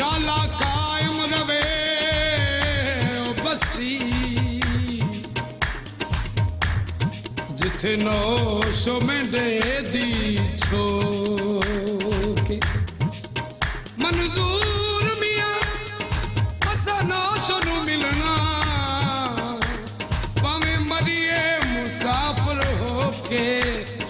शाला कायम रवे बस्ती। जिथे नो सो में दे दी छोके। मंजूर मिया असा नो सोनू मिलना। पावे मरिए मुसाफिर होके।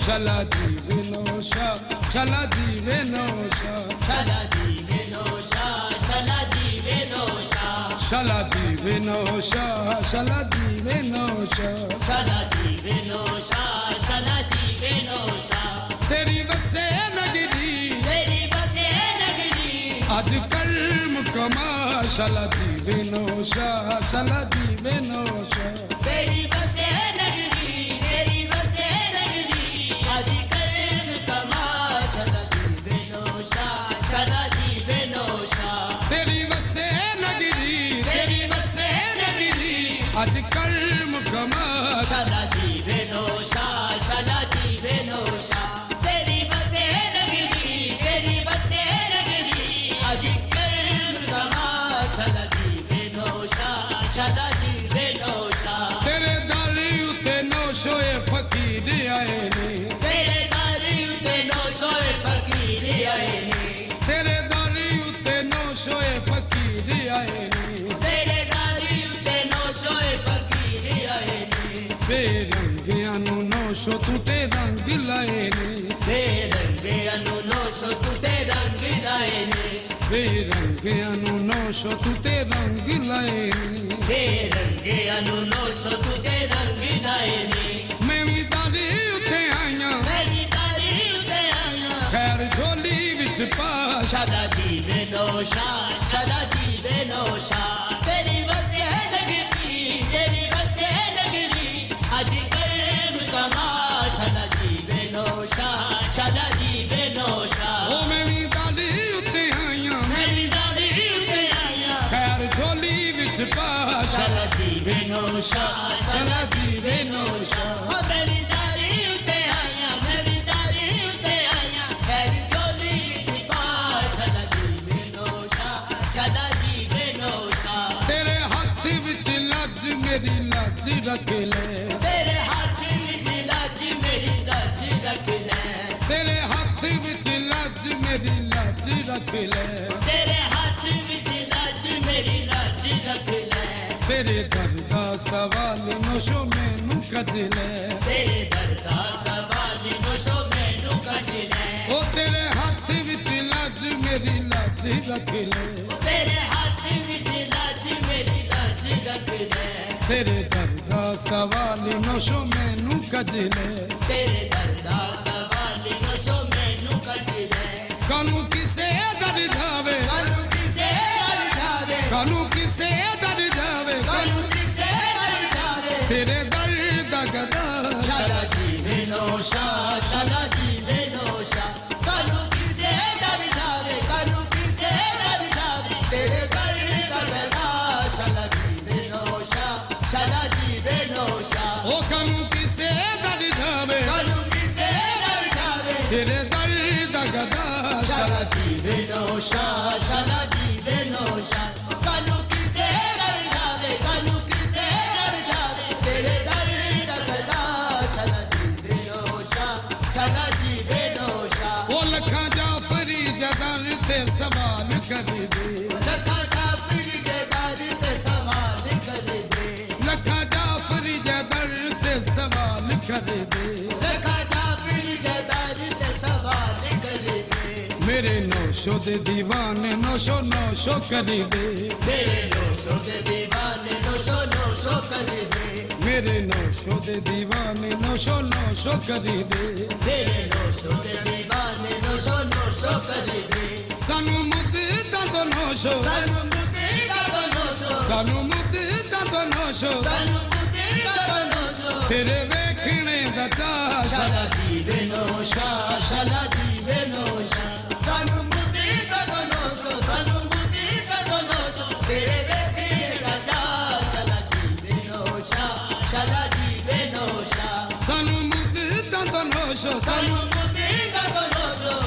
शला जीवे नौशा, शला जीवे नौशा, शला जीवे नोशा शला जीवे नोशा शला जीवे नौशा शला जीवे नौशा शला जीवे नोशा शला जीवे नोशा तेरी बसे नगरी। तेरी बसे नगरी। आज कर्म कमा शला जीवे नौशा शला तेरी बसे नगरी कर्म कमा शला जीवे नोशा शला जीवे नोशा तेरी बसे नगरी तेरी बसे नगरी कर्म शाला शला जीवे नोशा शला नौशो तू ते रंग लाए ने। बेरंगे अनु नौशो तुते रंग लाए ने। बेरंगियाँ नु नौशो तू ते रंग लाए ने। बेरंगे अनु नौशो तुते रंग लाए ने। मैं भी दारी उते आईयां। मेरी दारी उते आया खैर झोली विच पा। शला जीवे नौशा शला जीवे नौशा। शला जीवे नौशा शला जीवे नौशा ओ मेरी दादी उते आया मेरी उते आया। मेरी चोली विच पा शला जीवे नौशा शला जीवे नौशा तेरे हाथ विच लज मेरी लज रख ले। तेरे हाथ विच लाज मेरी लाज रख ले। तेरे हाथ विच लज मेरी लज रख ले। तेरे दर दा सवाल नोशो मैनू कज ले तेरे दर दा सवाल नोशो मैनू कज ले ओ, तेरे हाथ विच लज मेरी लज रख ले तेरे दर दा सवाल नोशो मैनू कज ले तेरे दर दा सवाल नोशो मैनू नोशा शाला जीवे नोशा। कानू किसे डर जावे कानू किसे डर जावे। तेरे दर का गला शाला जीवे नोशा शाला जीवे नोशा। ओ लखा जाफरी जदर ते सवाल कर दे। लखा काफिर जदार ते सवाल कर दे। लखा जाफरी जदर ते सवाल कर दे मेरे नौशो दे दीवाने नौशो नौशो कर दे। मेरे नौशो के दीवाने नौशो नौशो कर दे। मेरे नौशो दे दीवाने नौशो नौशो कर दे। मेरे नौशो के दीवाने नौशो नौशो कर दे। सानू मुद्दा तो नौशो। सानू मुद्दे तो नौशो। सानू मुद्दा तो नौशो। सानू मुद्दे तो नौशो। तेरे वेखने दा चाह शाला जीवे नौशा शाला जीवे नौशा।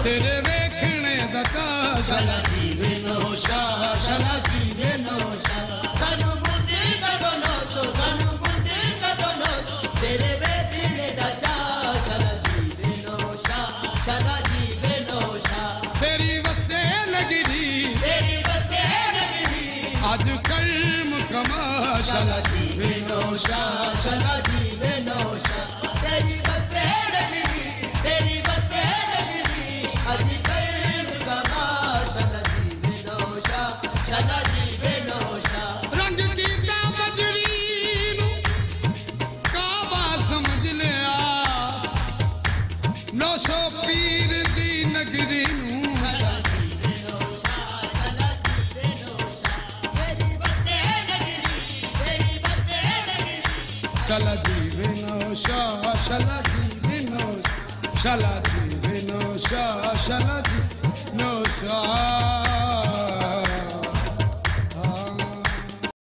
ਤੇਰੇ ਵੇਖਣੇ ਦਾ ਕਾਸ਼ ਸਾਡਾ ਜੀਵਨ ਹੋਸ਼ਾ ਸਾਡਾ ਜੀਵਨ ਹੋਸ਼ਾ ਸਾਨੂੰ ਬੁੱਧੀ ਦਾ ਦੋਨੋਸ਼ੋ ਸਾਨੂੰ ਬੁੱਧੀ ਦਾ ਦੋਨੋਸ਼ੋ ਤੇਰੇ ਵੇਖਣੇ ਦਾ ਕਾਸ਼ ਸਾਡਾ ਜੀਵਨ ਹੋਸ਼ਾ ਸਾਡਾ ਜੀਵਨ ਹੋਸ਼ਾ ਤੇਰੀ ਵਸੇ ਨਗਰੀ ਤੇਰੀ ਵਸੇ ਨਗਰੀ ਅੱਜ ਕਰਮ ਕਮਾ ਸਾਡਾ ਜੀਵਨ ਹੋਸ਼ਾ ਸਾਡਾ ਜੀਵਨ पीर दी नगरी नू Shala Jivino Shah, Shala Jivino Shah, Shala Jivino Shah, Shala Jivino Shah.